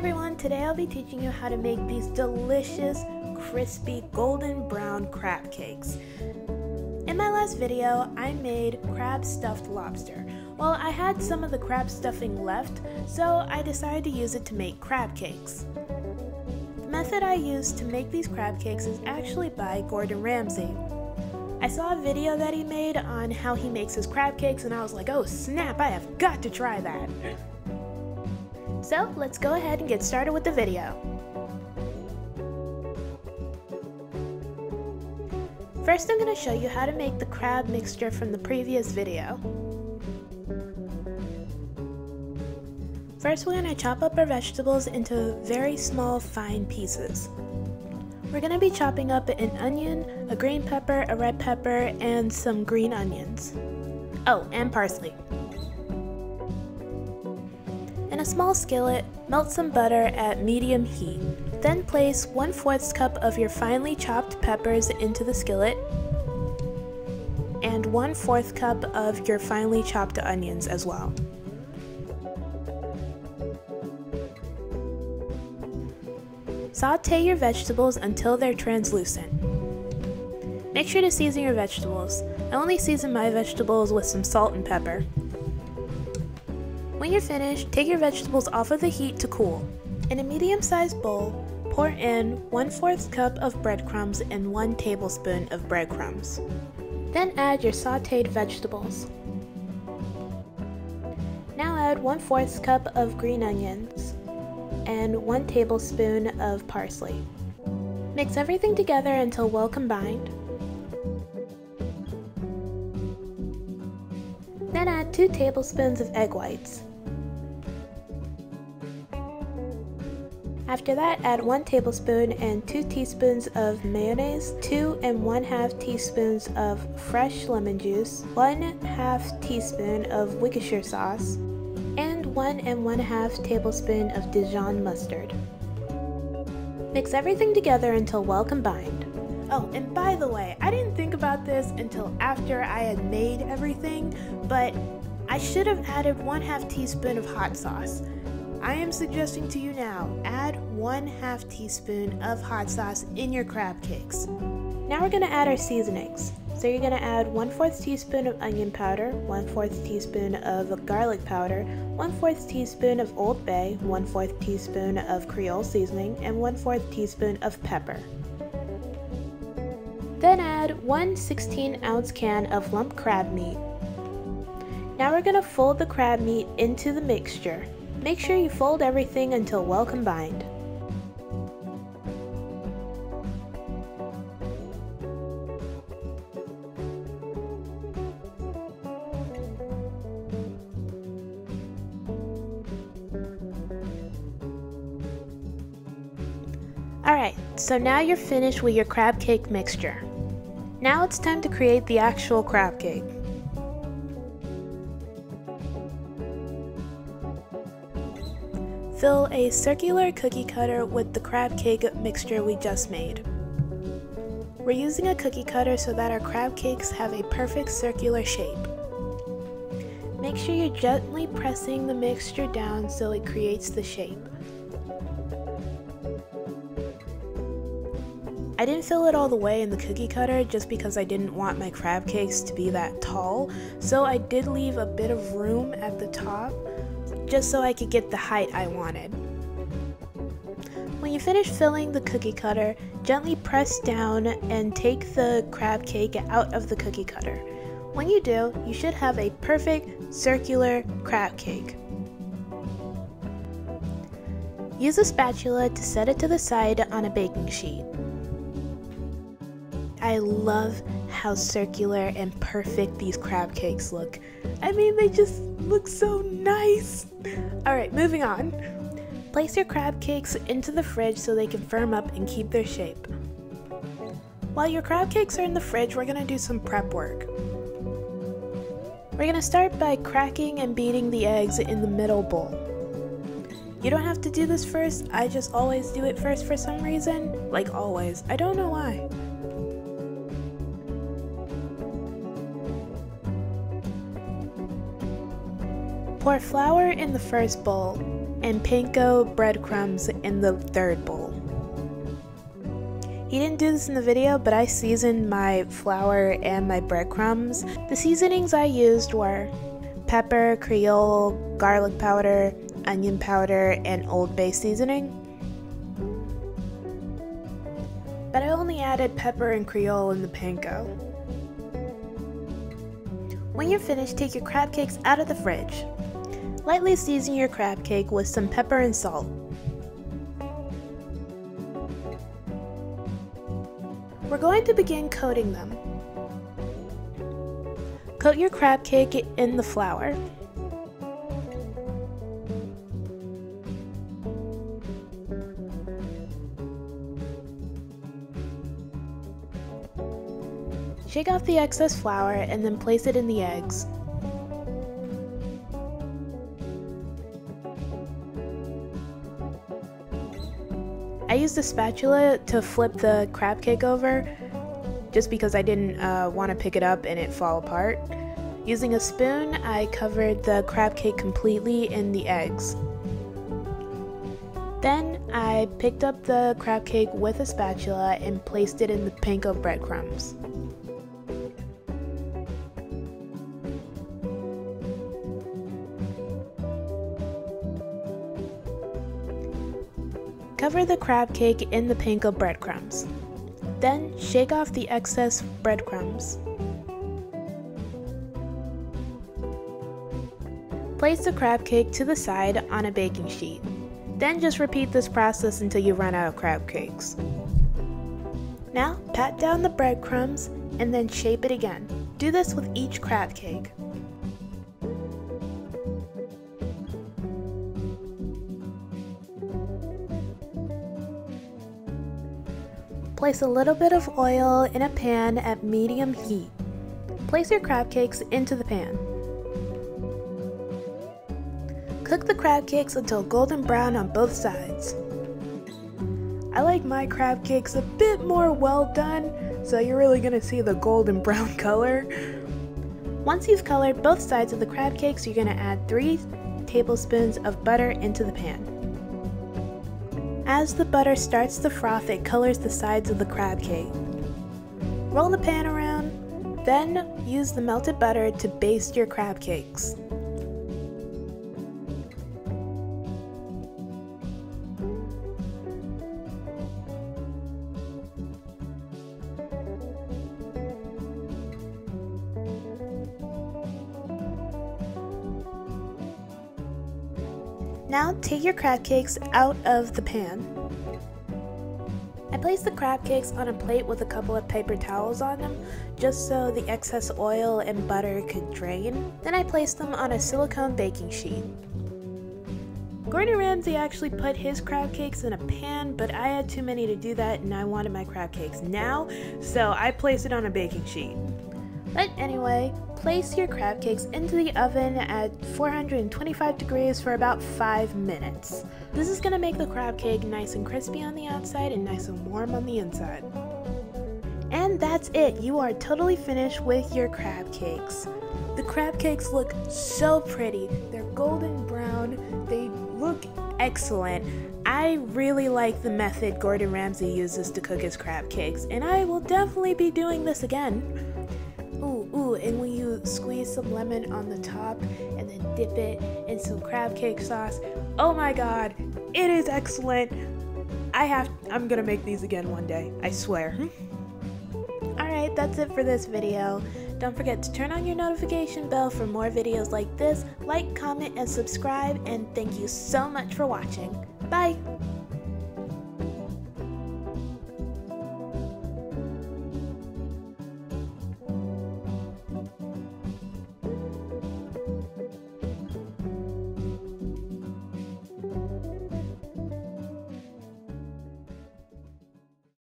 everyone, today I'll be teaching you how to make these delicious, crispy, golden brown crab cakes. In my last video, I made crab stuffed lobster. Well, I had some of the crab stuffing left, so I decided to use it to make crab cakes. The method I used to make these crab cakes is actually by Gordon Ramsay. I saw a video that he made on how he makes his crab cakes and I was like, oh snap, I have got to try that. So let's go ahead and get started with the video. First I'm going to show you how to make the crab mixture from the previous video. First we're going to chop up our vegetables into very small fine pieces. We're going to be chopping up an onion, a green pepper, a red pepper, and some green onions. Oh, and parsley. In a small skillet, melt some butter at medium heat. Then place 1 4th cup of your finely chopped peppers into the skillet and 1 4th cup of your finely chopped onions as well. Saute your vegetables until they're translucent. Make sure to season your vegetables. I only season my vegetables with some salt and pepper. When you're finished, take your vegetables off of the heat to cool. In a medium-sized bowl, pour in 1 4th cup of breadcrumbs and 1 tablespoon of breadcrumbs. Then add your sauteed vegetables. Now add 1 4th cup of green onions and 1 tablespoon of parsley. Mix everything together until well combined. Then add 2 tablespoons of egg whites. After that, add 1 tablespoon and 2 teaspoons of mayonnaise, 2 and 1 half teaspoons of fresh lemon juice, 1 half teaspoon of Worcestershire sauce, and 1 and 1 half tablespoon of Dijon mustard. Mix everything together until well combined. Oh, and by the way, I didn't think about this until after I had made everything, but I should have added 1 half teaspoon of hot sauce. I am suggesting to you now, add 1 half teaspoon of hot sauce in your crab cakes. Now we're going to add our seasonings. So you're going to add 1 4th teaspoon of onion powder, 1 4th teaspoon of garlic powder, 1 4th teaspoon of Old Bay, 1 4th teaspoon of Creole seasoning, and 1 4th teaspoon of pepper. Then add 1 16 ounce can of lump crab meat. Now we're going to fold the crab meat into the mixture. Make sure you fold everything until well combined. Alright, so now you're finished with your crab cake mixture. Now it's time to create the actual crab cake. Fill a circular cookie cutter with the crab cake mixture we just made. We're using a cookie cutter so that our crab cakes have a perfect circular shape. Make sure you're gently pressing the mixture down so it creates the shape. I didn't fill it all the way in the cookie cutter just because I didn't want my crab cakes to be that tall, so I did leave a bit of room at the top just so I could get the height I wanted. When you finish filling the cookie cutter, gently press down and take the crab cake out of the cookie cutter. When you do, you should have a perfect circular crab cake. Use a spatula to set it to the side on a baking sheet. I love how circular and perfect these crab cakes look. I mean, they just look so nice. Alright, moving on. Place your crab cakes into the fridge so they can firm up and keep their shape. While your crab cakes are in the fridge, we're gonna do some prep work. We're gonna start by cracking and beating the eggs in the middle bowl. You don't have to do this first, I just always do it first for some reason. Like always, I don't know why. Pour flour in the first bowl. and panko breadcrumbs in the third bowl. He didn't do this in the video, but I seasoned my flour and my breadcrumbs. The seasonings I used were pepper, creole, garlic powder, onion powder, and Old Bay seasoning. But I only added pepper and creole in the panko. When you're finished, take your crab cakes out of the fridge. Lightly season your crab cake with some pepper and salt. We're going to begin coating them. Coat your crab cake in the flour. Shake off the excess flour and then place it in the eggs. I used a spatula to flip the crab cake over just because I didn't uh, want to pick it up and it fall apart. Using a spoon, I covered the crab cake completely in the eggs. Then I picked up the crab cake with a spatula and placed it in the panko breadcrumbs. Cover the crab cake in the panko breadcrumbs. Then shake off the excess breadcrumbs. Place the crab cake to the side on a baking sheet. Then just repeat this process until you run out of crab cakes. Now pat down the breadcrumbs and then shape it again. Do this with each crab cake. Place a little bit of oil in a pan at medium heat. Place your crab cakes into the pan. Cook the crab cakes until golden brown on both sides. I like my crab cakes a bit more well done, so you're really gonna see the golden brown color. Once you've colored both sides of the crab cakes, you're gonna add 3 tablespoons of butter into the pan. As the butter starts to froth, it colors the sides of the crab cake. Roll the pan around, then use the melted butter to baste your crab cakes. Now take your crab cakes out of the pan. I placed the crab cakes on a plate with a couple of paper towels on them, just so the excess oil and butter could drain. Then I placed them on a silicone baking sheet. Gordon Ramsay actually put his crab cakes in a pan, but I had too many to do that and I wanted my crab cakes now, so I placed it on a baking sheet. But anyway, place your crab cakes into the oven at 425 degrees for about 5 minutes. This is going to make the crab cake nice and crispy on the outside and nice and warm on the inside. And that's it, you are totally finished with your crab cakes. The crab cakes look so pretty. They're golden brown, they look excellent. I really like the method Gordon Ramsay uses to cook his crab cakes, and I will definitely be doing this again. And when you squeeze some lemon on the top and then dip it in some crab cake sauce, oh my god, it is excellent. I have, I'm gonna make these again one day, I swear. Mm-hmm. Alright, that's it for this video. Don't forget to turn on your notification bell for more videos like this, like, comment, and subscribe, and thank you so much for watching. Bye!